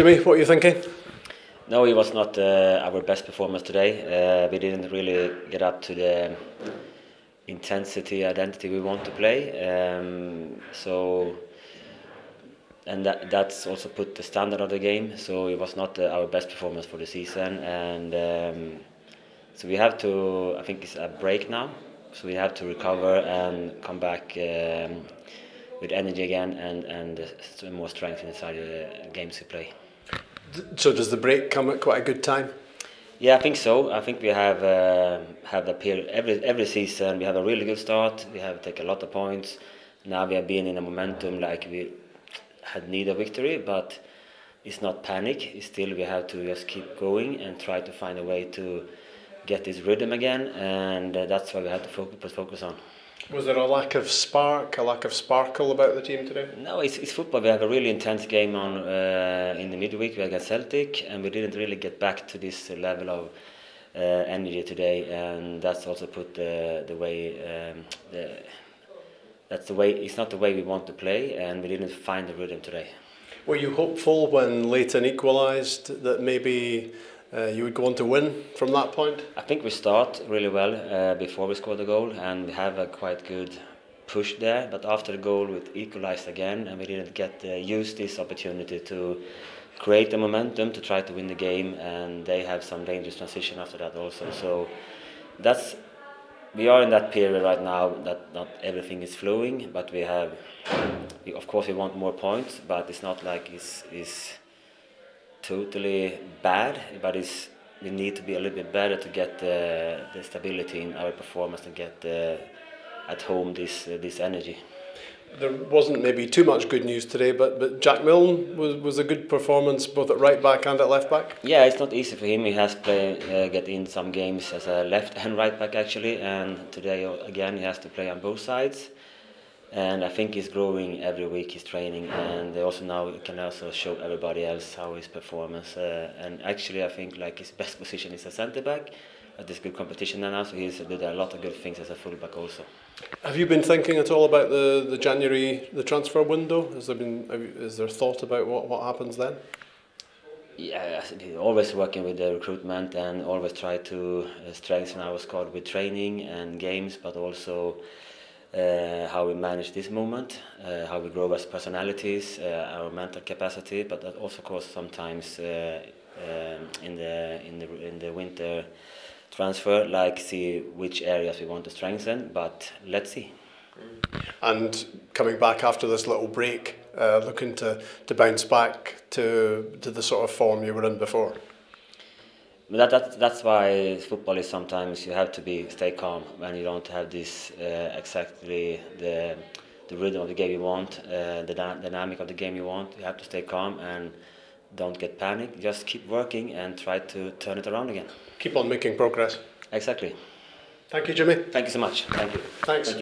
Jimmy, what are you thinking? No, it was not uh, our best performance today. Uh, we didn't really get up to the intensity, identity we want to play. Um, so, and that, that's also put the standard of the game. So it was not uh, our best performance for the season, and um, so we have to. I think it's a break now. So we have to recover and come back um, with energy again and and more strength inside the games we play. So does the break come at quite a good time? Yeah, I think so. I think we have uh, have the period every every season. We have a really good start. We have taken a lot of points. Now we have been in a momentum like we had need a victory, but it's not panic. It's still we have to just keep going and try to find a way to get this rhythm again, and uh, that's what we have to focus focus on. Was there a lack of spark, a lack of sparkle about the team today? No, it's, it's football. We have a really intense game on uh, in the midweek against Celtic, and we didn't really get back to this level of uh, energy today, and that's also put the the way um, the that's the way. It's not the way we want to play, and we didn't find the rhythm today. Were you hopeful when Leighton equalised that maybe? Uh, you would go on to win from that point? I think we start really well uh, before we score the goal and we have a quite good push there. But after the goal, we equalized again and we didn't get uh, use this opportunity to create the momentum to try to win the game. And they have some dangerous transition after that also. So that's we are in that period right now that not everything is flowing, but we have. Of course, we want more points, but it's not like it's. it's totally bad, but it's, we need to be a little bit better to get the, the stability in our performance and get uh, at home this uh, this energy. There wasn't maybe too much good news today, but but Jack Milne was, was a good performance both at right back and at left back. Yeah, it's not easy for him. He has play uh, get in some games as a left and right back actually, and today again he has to play on both sides and I think he's growing every week. He's training, and also now he can also show everybody else how his performance. Uh, and actually, I think like his best position is a centre back. But there's good competition now, so he's did a lot of good things as a fullback also. Have you been thinking at all about the, the January the transfer window? Has there been you, is there thought about what what happens then? Yeah, always working with the recruitment and always try to uh, strengthen our squad with training and games, but also uh, how we manage this moment, uh, how we grow as personalities, uh, our mental capacity, but that also, course, sometimes uh, um, in the in the in the winter transfer, like see which areas we want to strengthen. But let's see. And coming back after this little break, uh, looking to to bounce back to to the sort of form you were in before. That, that, that's why football is sometimes you have to be stay calm when you don't have this uh, exactly the the rhythm of the game you want, uh, the dynamic of the game you want. You have to stay calm and don't get panic. Just keep working and try to turn it around again. Keep on making progress. Exactly. Thank you, Jimmy. Thank you so much. Thank you. Thanks. Thank you.